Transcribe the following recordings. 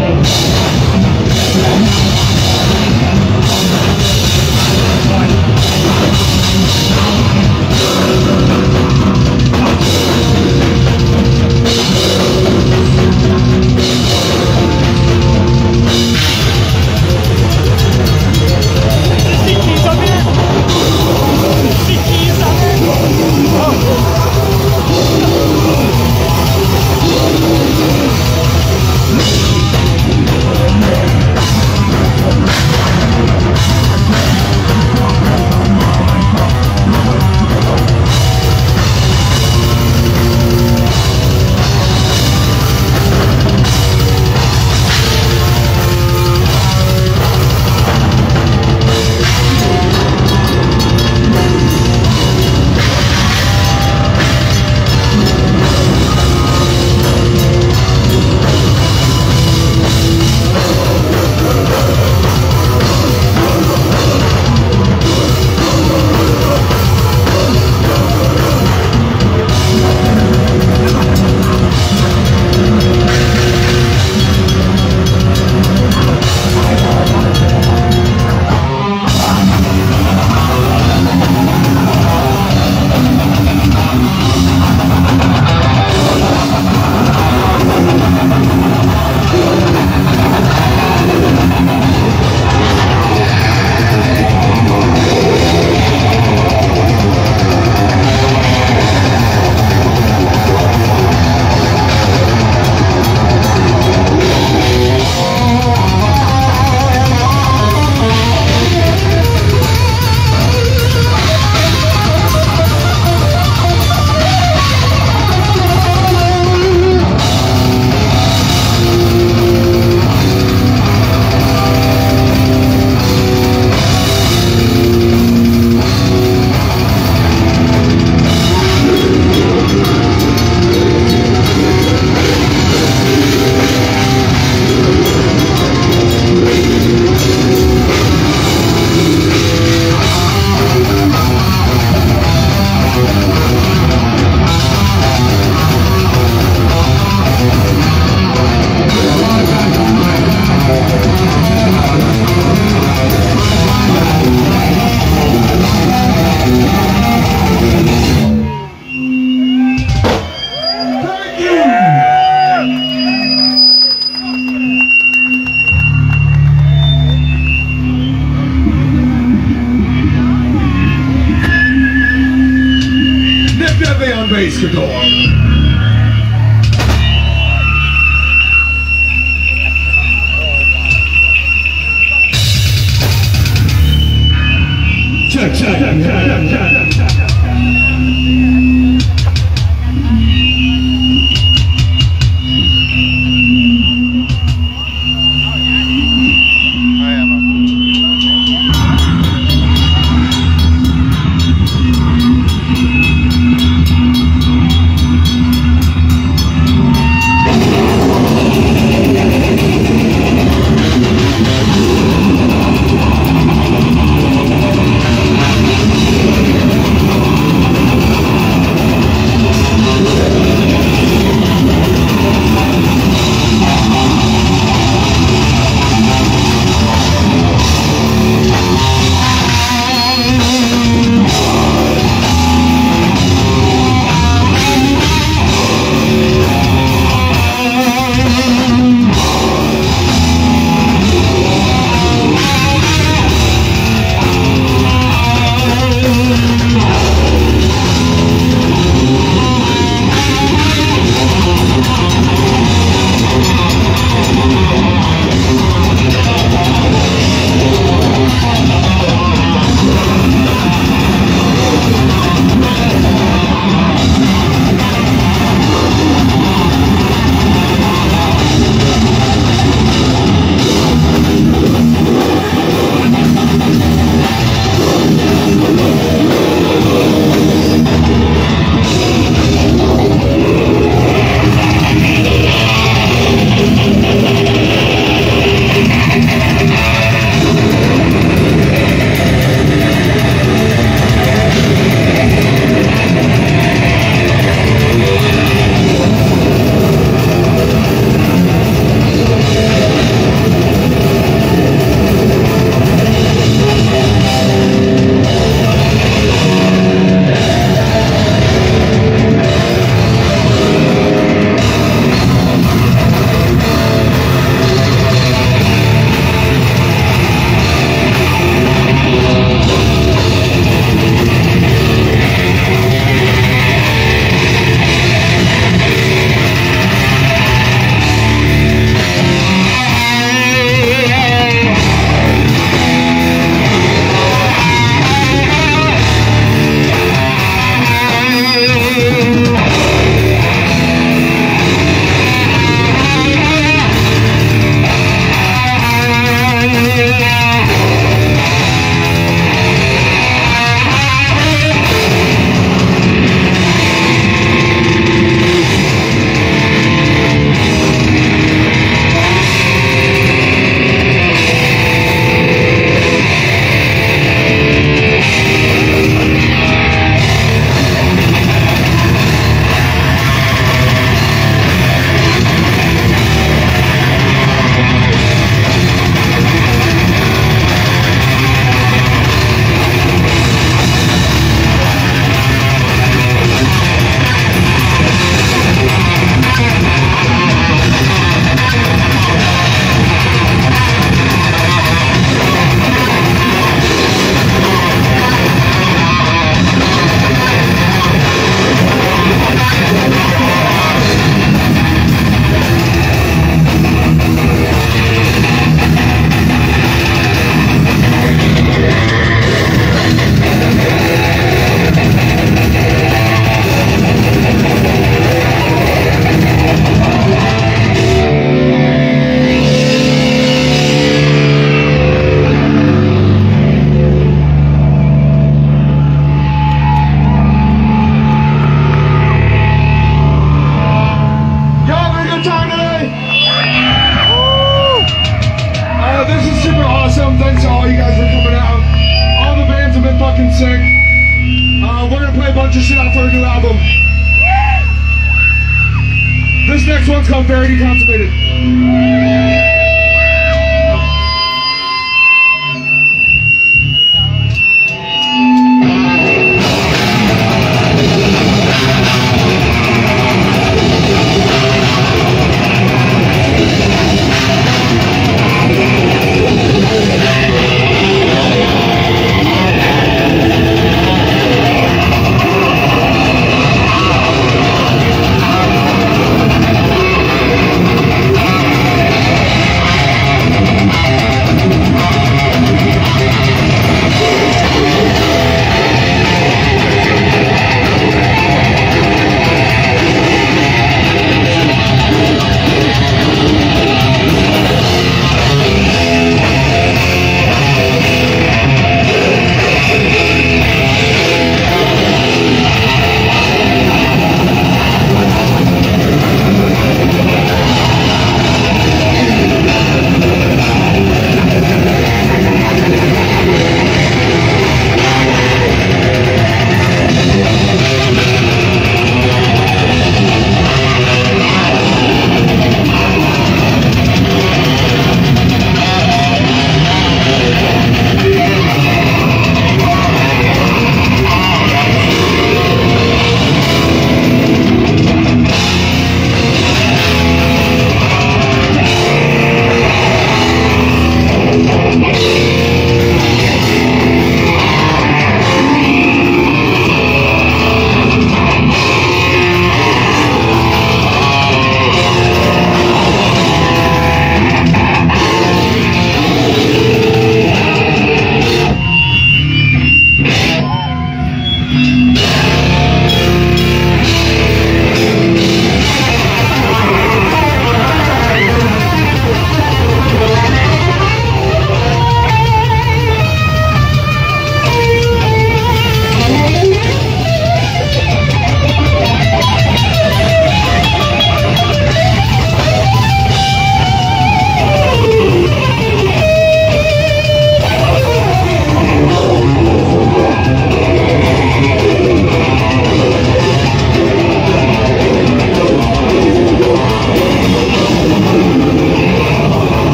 Thank you.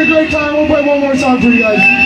a great time. We'll play one more song for you guys.